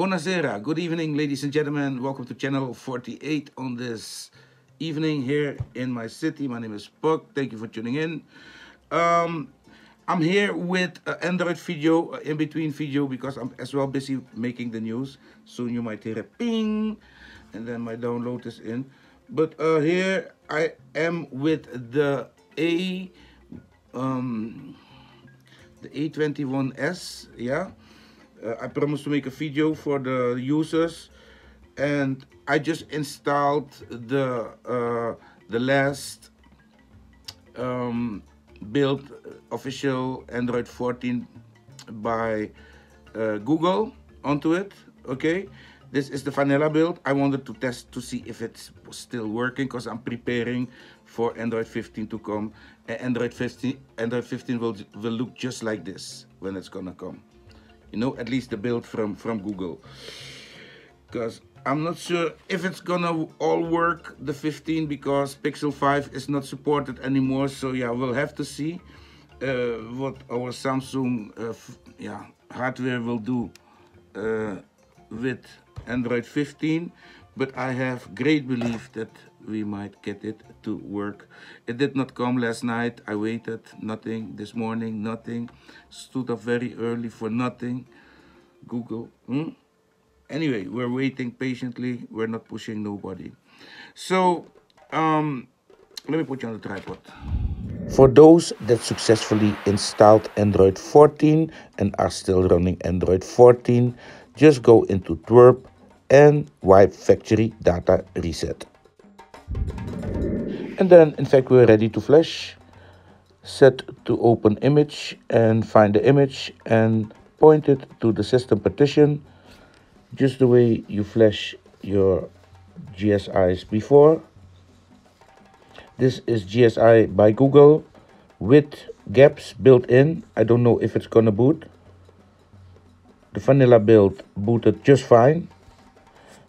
Buonasera, good evening, ladies and gentlemen. Welcome to channel 48 on this evening here in my city. My name is Puck. Thank you for tuning in. Um, I'm here with an Android video, in between video, because I'm as well busy making the news. Soon you might hear a ping, and then my download is in. But uh, here I am with the A, um, the A21S, yeah. Uh, I promised to make a video for the users and I just installed the uh, the last um, build official Android 14 by uh, Google onto it okay? This is the vanilla build. I wanted to test to see if it's still working because I'm preparing for Android 15 to come. And Android 15 Android 15 will will look just like this when it's gonna come you know at least the build from from google. Because i'm not sure if it's gonna all work the 15 because pixel 5 is not supported anymore. So yeah we'll have to see uh, what our samsung uh, yeah hardware will do uh, with android 15 but i have great belief that we might get it to work. It did not come last night. I waited, nothing. This morning, nothing. Stood up very early for nothing. Google. Hmm? Anyway, we're waiting patiently. We're not pushing nobody. So, um, let me put you on the tripod. For those that successfully installed Android 14 and are still running Android 14, just go into TWRP and wipe factory data reset. And then in fact we're ready to flash. Set to open image and find the image and point it to the system partition just the way you flash your GSIs before. This is GSI by Google with GApps built in. I don't know if it's gonna boot. The vanilla build booted just fine.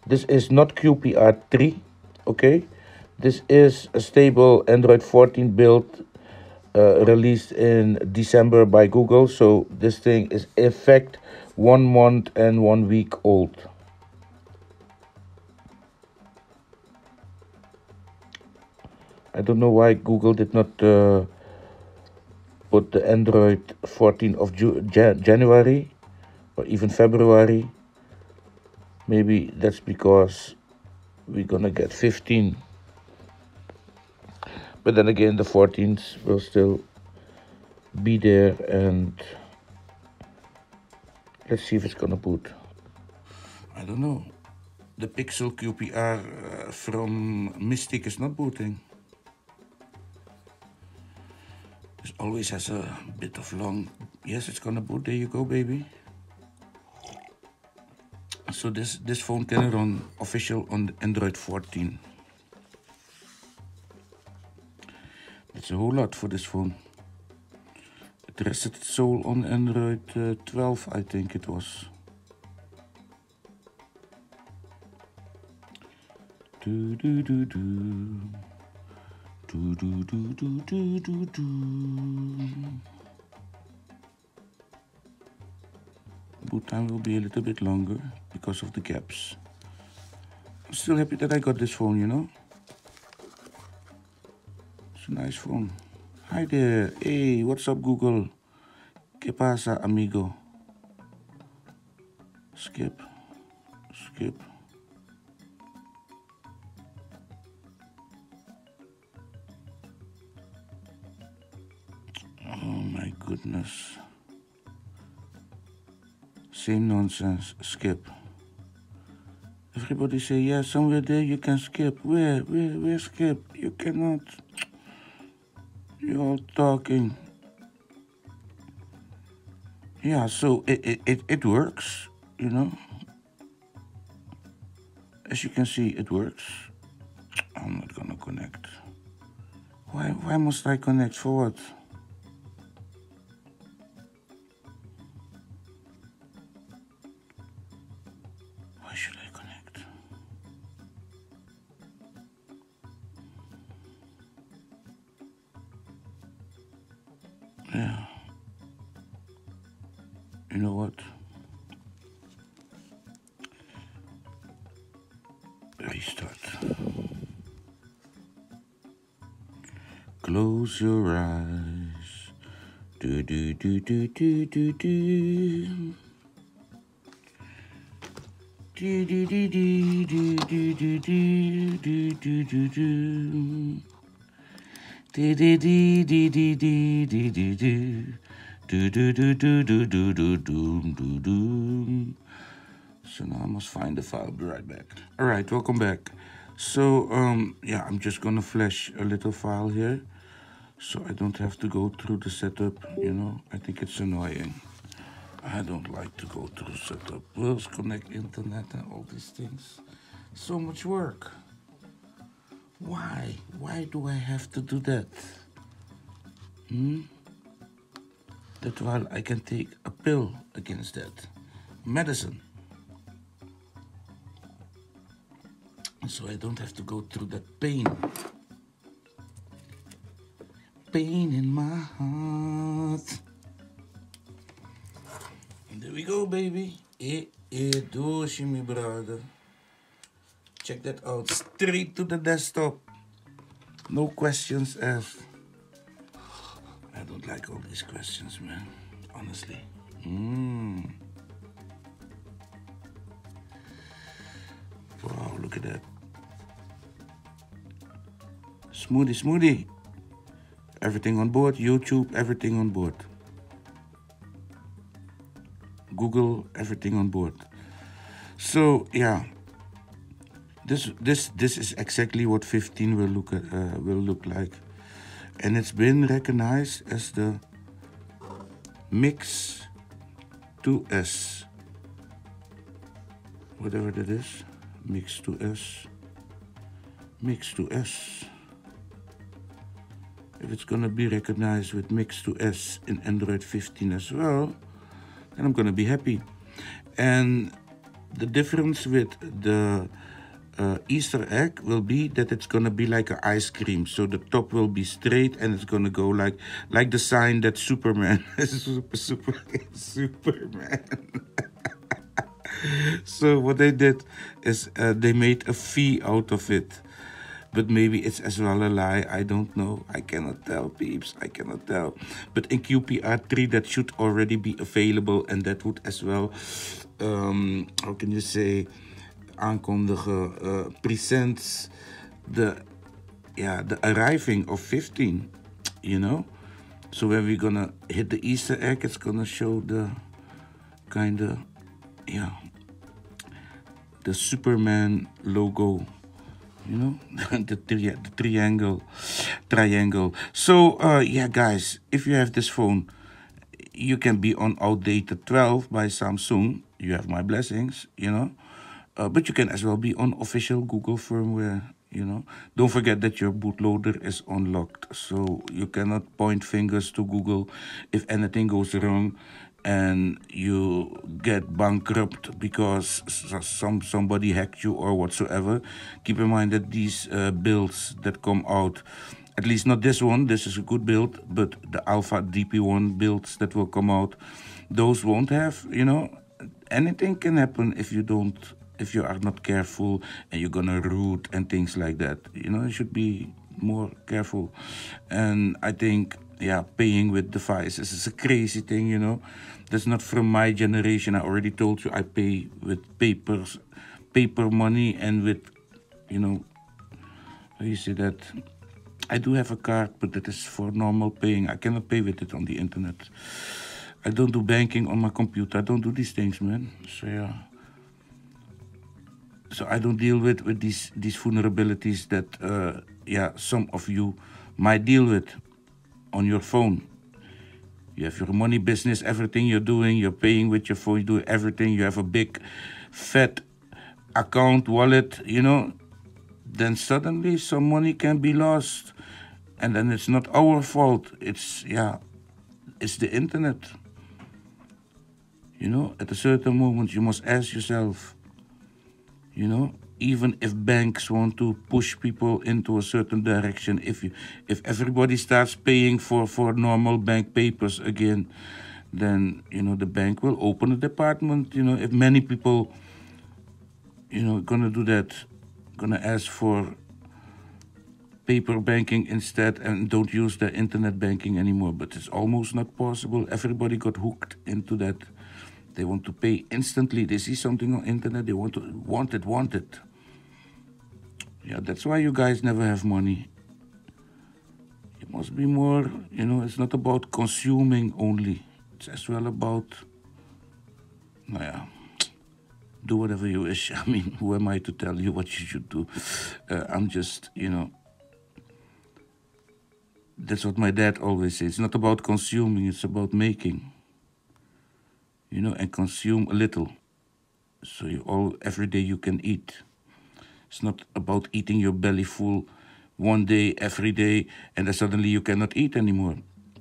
This is not QPR3, okay? This is a stable Android 14 build uh, released in December by Google. So this thing is in fact one month and one week old. I don't know why Google did not uh, put the Android 14 of Ju Jan January or even February. Maybe that's because we're gonna get 15 but then again, the 14s will still be there and let's see if it's gonna boot. I don't know. The Pixel QPR uh, from Mystic is not booting. it always has a bit of long... Yes, it's gonna boot. There you go, baby. So this, this phone can run official on Android 14. A whole lot for this phone. It rested its soul on Android uh, 12, I think it was. Do do do do. Do do do do do do do. Boot time will be a little bit longer because of the GApps. I'm still happy that I got this phone, you know. Nice phone. Hi there. Hey, what's up, Google? ¿Qué pasa, amigo? Skip. Skip. Oh my goodness. Same nonsense. Skip. Everybody say, yeah, somewhere there you can skip. Where? Where? Where skip? You cannot. You're talking. Yeah, so it, it, it, it works, you know. As you can see, it works. I'm not gonna connect. Why, why must I connect? For what? Yeah. Close your eyes. Do do do do do do do. Do do do do do do do do do do do do. Do do do do do do do do do. So now I must find the file. I'll be right back. All right, welcome back. So um yeah, I'm just gonna flash a little file here, so I don't have to go through the setup. You know, I think it's annoying. I don't like to go through setup. Let's connect internet and all these things. So much work. Why? Why do I have to do that? Hmm? That while I can take a pill against that. Medicine. So I don't have to go through that pain. Pain in my heart. And there we go, baby. Eh, doosje, my brother. Check that out. Straight to the desktop. No questions asked. I don't like all these questions, man. Honestly. Mm. Wow, look at that. Smoothie, smoothie. Everything on board. YouTube, everything on board. Google, everything on board. So yeah, this this this is exactly what 15 will look at, uh, will look like, and it's been recognized as the Mix 2S. Whatever that is, Mix 2S. Mix 2S. If it's gonna be recognized with Mix 2S in Android 15 as well, then I'm gonna be happy. And the difference with the uh, Easter egg will be that it's gonna be like an ice cream. So the top will be straight and it's gonna go like like the sign that Superman super super Superman. so what they did is uh, they made a V out of it. But maybe it's as well a lie. I don't know. I cannot tell, peeps. I cannot tell. But in QPR3, that should already be available. And that would as well, um, how can you say, aankondigen, uh, presents the, yeah, the arriving of 15, you know? So when we're gonna hit the Easter egg, it's gonna show the kind of, yeah, the Superman logo you know the, tri the triangle triangle. So uh yeah guys if you have this phone you can be on outdated 12 by samsung. You have my blessings you know. Uh, but you can as well be on official google firmware you know. Don't forget that your bootloader is unlocked so you cannot point fingers to google if anything goes wrong and you get bankrupt because some somebody hacked you or whatsoever keep in mind that these uh, builds that come out at least not this one this is a good build but the alpha dp1 builds that will come out those won't have you know anything can happen if you don't if you are not careful and you're gonna root and things like that. You know you should be more careful. And i think yeah, paying with devices is a crazy thing, you know. That's not from my generation. I already told you I pay with papers, paper money and with, you know, how you say that? I do have a card, but that is for normal paying. I cannot pay with it on the internet. I don't do banking on my computer. I don't do these things, man. So yeah. So I don't deal with with these these vulnerabilities that uh, yeah some of you might deal with on your phone. You have your money business, everything you're doing, you're paying with your phone, you do everything. You have a big, fat account, wallet, you know. Then suddenly some money can be lost. And then it's not our fault. It's, yeah, it's the internet. You know, at a certain moment, you must ask yourself, you know, even if banks want to push people into a certain direction, if you, if everybody starts paying for, for normal bank papers again, then you know the bank will open a department. You know, if many people, you know, gonna do that, gonna ask for paper banking instead and don't use the internet banking anymore. But it's almost not possible. Everybody got hooked into that. They want to pay instantly. They see something on internet, they want to want it, want it. Yeah, that's why you guys never have money. It must be more, you know, it's not about consuming only. It's as well about, ja, do whatever you wish. I mean, who am I to tell you what you should do? Uh, I'm just, you know, that's what my dad always says. It's not about consuming, it's about making. You know, and consume a little. So you all every day you can eat. It's not about eating your belly full one day, every day, and then suddenly you cannot eat anymore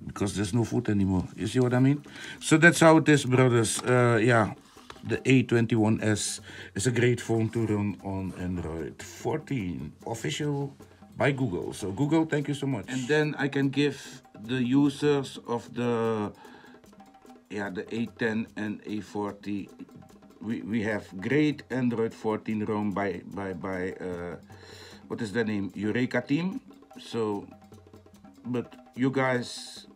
because there's no food anymore. You see what I mean? So that's how it is, brothers. Uh, yeah, the A21S is a great phone to run on Android 14 official by Google. So Google, thank you so much. And then I can give the users of the yeah the A10 and A40 we, we have great Android 14 ROM by by by uh, what is the name Eureka team so but you guys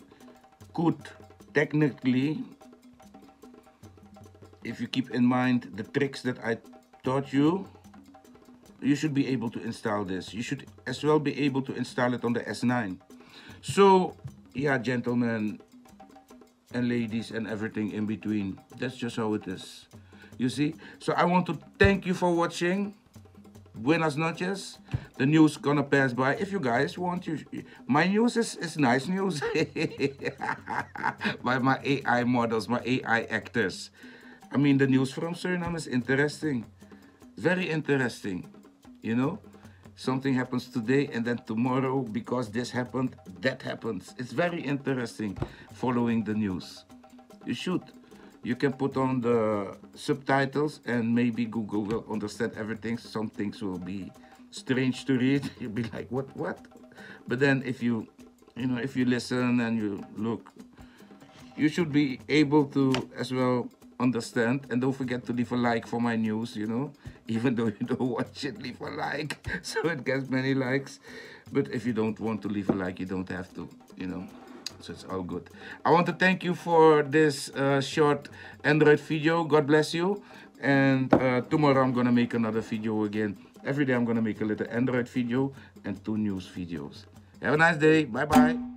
could technically if you keep in mind the tricks that I taught you you should be able to install this. You should as well be able to install it on the S9. So, yeah, gentlemen and ladies and everything in between. That's just how it is. You see? So I want to thank you for watching. Buenas noches. The news gonna pass by. If you guys want you, my news is, is nice news. by my AI models, my AI actors. I mean, the news from Suriname is interesting. Very interesting you know something happens today and then tomorrow because this happened that happens it's very interesting following the news you should you can put on the subtitles and maybe google will understand everything. Some things will be strange to read. You'll be like what what? But then if you you know if you listen and you look you should be able to as well understand. And don't forget to leave a like for my news you know even though you don't watch it leave a like. So it gets many likes. But if you don't want to leave a like you don't have to you know so it's all good. I want to thank you for this uh, short android video. God bless you. And uh, tomorrow i'm gonna make another video again. Every day i'm gonna make a little android video and two news videos. Have a nice day. Bye bye